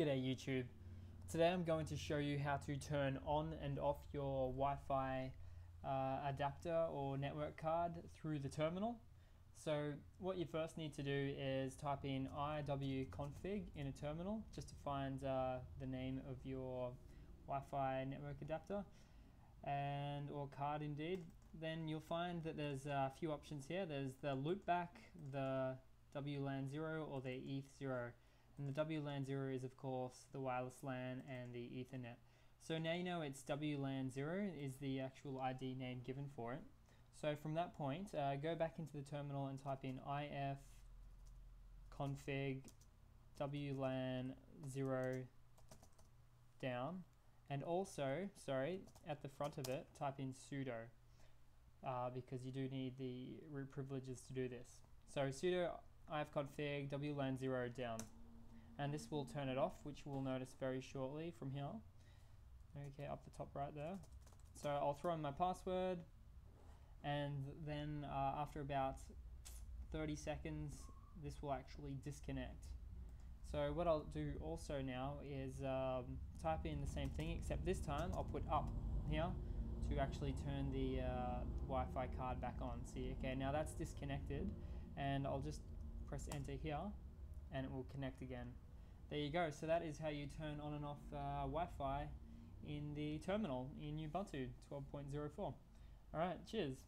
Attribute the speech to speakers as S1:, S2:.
S1: G'day YouTube. Today I'm going to show you how to turn on and off your Wi-Fi uh, adapter or network card through the terminal. So what you first need to do is type in iwconfig in a terminal just to find uh, the name of your Wi-Fi network adapter and or card indeed. Then you'll find that there's a few options here. There's the loopback, the WLAN 0 or the ETH 0. And the WLAN 0 is of course the wireless LAN and the Ethernet. So now you know it's WLAN 0 is the actual ID name given for it. So from that point, uh, go back into the terminal and type in if config WLAN 0 down. And also, sorry, at the front of it, type in sudo uh, because you do need the root privileges to do this. So sudo ifconfig WLAN 0 down and this will turn it off which we'll notice very shortly from here. Okay up the top right there. So I'll throw in my password. And then uh, after about 30 seconds this will actually disconnect. So what I'll do also now is um, type in the same thing except this time I'll put up here to actually turn the uh, Wi-Fi card back on. See okay now that's disconnected. And I'll just press enter here and it will connect again there you go. So that is how you turn on and off uh, Wi-Fi in the terminal in Ubuntu 12.04. All right, cheers.